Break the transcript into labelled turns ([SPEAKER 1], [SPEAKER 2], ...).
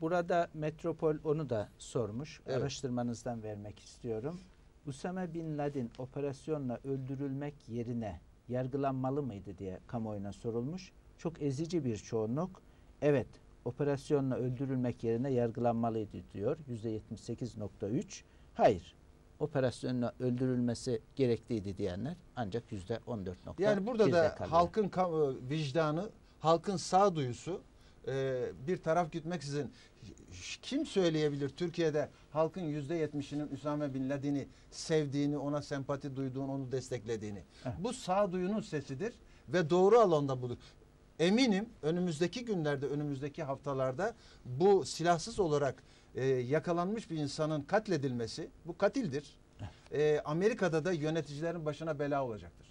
[SPEAKER 1] Burada Metropol onu da sormuş.
[SPEAKER 2] Evet.
[SPEAKER 1] Araştırmanızdan vermek istiyorum. Usame Bin Laden operasyonla öldürülmek yerine yargılanmalı mıydı diye kamuoyuna sorulmuş. Çok ezici bir çoğunluk evet operasyonla öldürülmek yerine yargılanmalıydı diyor. %78.3 hayır operasyonla öldürülmesi gerekliydi diyenler ancak %14.1'de
[SPEAKER 2] Yani burada da
[SPEAKER 1] kalıyor.
[SPEAKER 2] halkın kam- vicdanı, halkın sağduyusu e, bir taraf gütmeksizin kim söyleyebilir Türkiye'de halkın yüzde yetmişinin Üsame Bin Laden'i sevdiğini, ona sempati duyduğunu, onu desteklediğini.
[SPEAKER 1] Evet.
[SPEAKER 2] Bu sağduyunun sesidir ve doğru alanda bulur. Eminim önümüzdeki günlerde, önümüzdeki haftalarda bu silahsız olarak e, yakalanmış bir insanın katledilmesi, bu katildir. E, Amerika'da da yöneticilerin başına bela olacaktır.